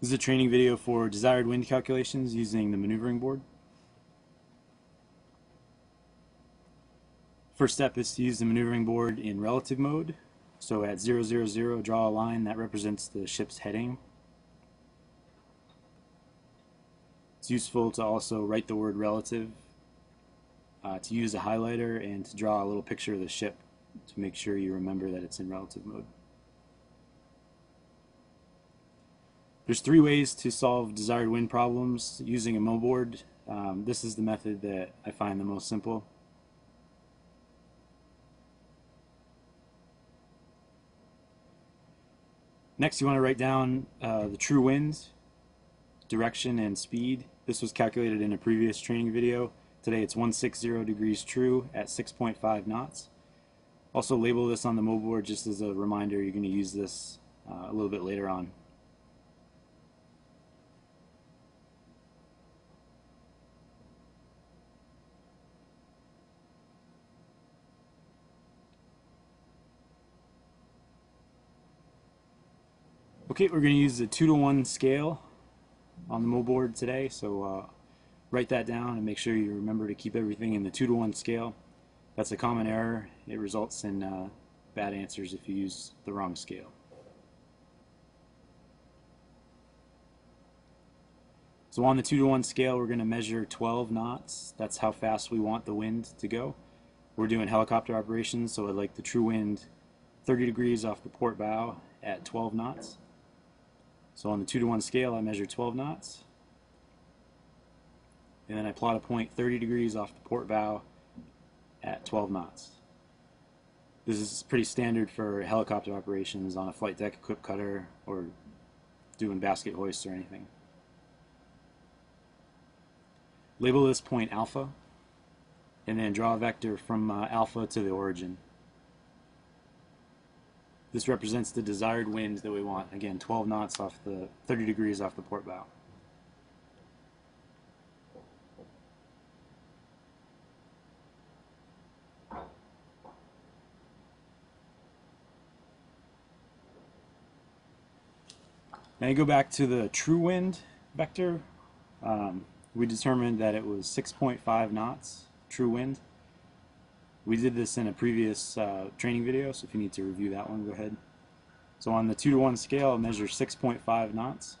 This is a training video for desired wind calculations using the maneuvering board. First step is to use the maneuvering board in relative mode. So at 000, draw a line that represents the ship's heading. It's useful to also write the word relative, uh, to use a highlighter, and to draw a little picture of the ship to make sure you remember that it's in relative mode. There's three ways to solve desired wind problems using a MOBOARD. Um, this is the method that I find the most simple. Next, you want to write down uh, the true wind, direction, and speed. This was calculated in a previous training video. Today it's 160 degrees true at 6.5 knots. Also label this on the mo board just as a reminder you're going to use this uh, a little bit later on. Okay, we're going to use the 2 to 1 scale on the MOBOARD today, so uh, write that down and make sure you remember to keep everything in the 2 to 1 scale. That's a common error. It results in uh, bad answers if you use the wrong scale. So on the 2 to 1 scale, we're going to measure 12 knots. That's how fast we want the wind to go. We're doing helicopter operations, so I'd like the true wind 30 degrees off the port bow at 12 knots. So on the 2 to 1 scale, I measure 12 knots. And then I plot a point 30 degrees off the port bow at 12 knots. This is pretty standard for helicopter operations on a flight deck equipped cutter or doing basket hoists or anything. Label this point alpha and then draw a vector from uh, alpha to the origin. This represents the desired wind that we want. Again, 12 knots off the 30 degrees off the port bow. Now you go back to the true wind vector. Um, we determined that it was 6.5 knots true wind. We did this in a previous uh, training video, so if you need to review that one, go ahead. So on the 2 to 1 scale, it measures 6.5 knots.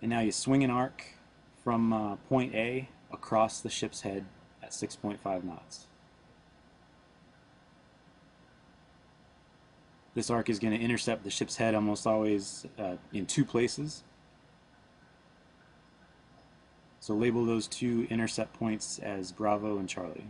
And now you swing an arc from uh, point A across the ship's head at 6.5 knots. This arc is going to intercept the ship's head almost always uh, in two places. So label those two intercept points as Bravo and Charlie.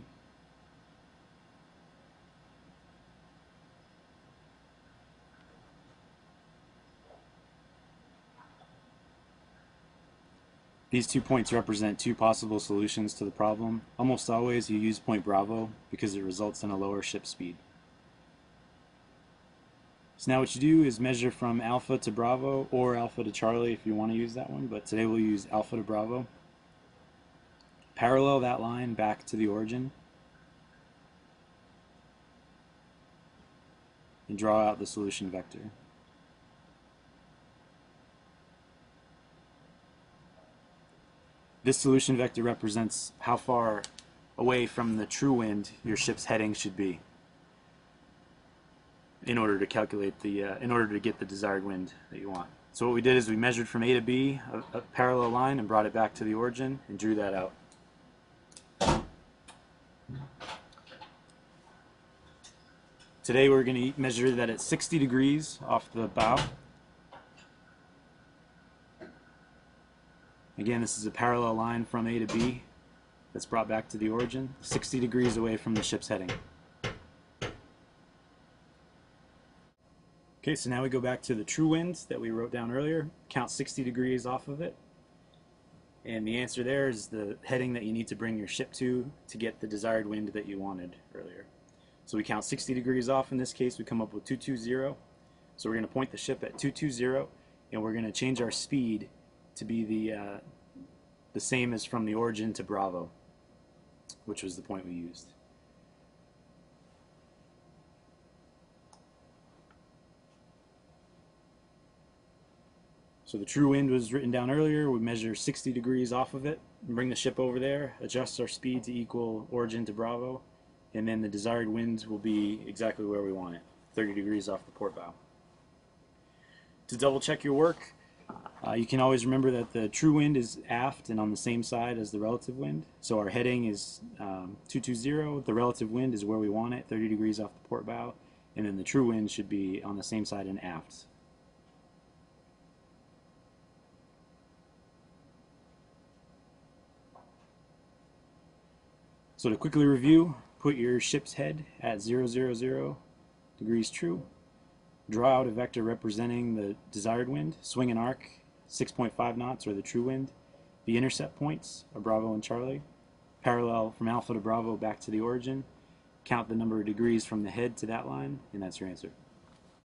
These two points represent two possible solutions to the problem. Almost always you use point Bravo because it results in a lower ship speed. So now what you do is measure from Alpha to Bravo or Alpha to Charlie if you want to use that one, but today we'll use Alpha to Bravo. Parallel that line back to the origin. And draw out the solution vector. This solution vector represents how far away from the true wind your ship's heading should be in order to calculate the, uh, in order to get the desired wind that you want. So what we did is we measured from A to B a, a parallel line and brought it back to the origin and drew that out. Today we're going to measure that at 60 degrees off the bow. Again, this is a parallel line from A to B that's brought back to the origin, 60 degrees away from the ship's heading. Okay, so now we go back to the true wind that we wrote down earlier, count 60 degrees off of it, and the answer there is the heading that you need to bring your ship to to get the desired wind that you wanted earlier. So we count 60 degrees off. In this case, we come up with 220. So we're going to point the ship at 220, and we're going to change our speed to be the, uh, the same as from the origin to Bravo, which was the point we used. So the true wind was written down earlier. We measure 60 degrees off of it, bring the ship over there, adjust our speed to equal origin to Bravo, and then the desired wind will be exactly where we want it, 30 degrees off the port bow. To double check your work, uh, you can always remember that the true wind is aft and on the same side as the relative wind. So our heading is um, 220. The relative wind is where we want it, 30 degrees off the port bow. And then the true wind should be on the same side and aft. So to quickly review, put your ship's head at 000 degrees true. Draw out a vector representing the desired wind. Swing an arc 6.5 knots or the true wind. The intercept points are Bravo and Charlie. Parallel from Alpha to Bravo back to the origin. Count the number of degrees from the head to that line, and that's your answer.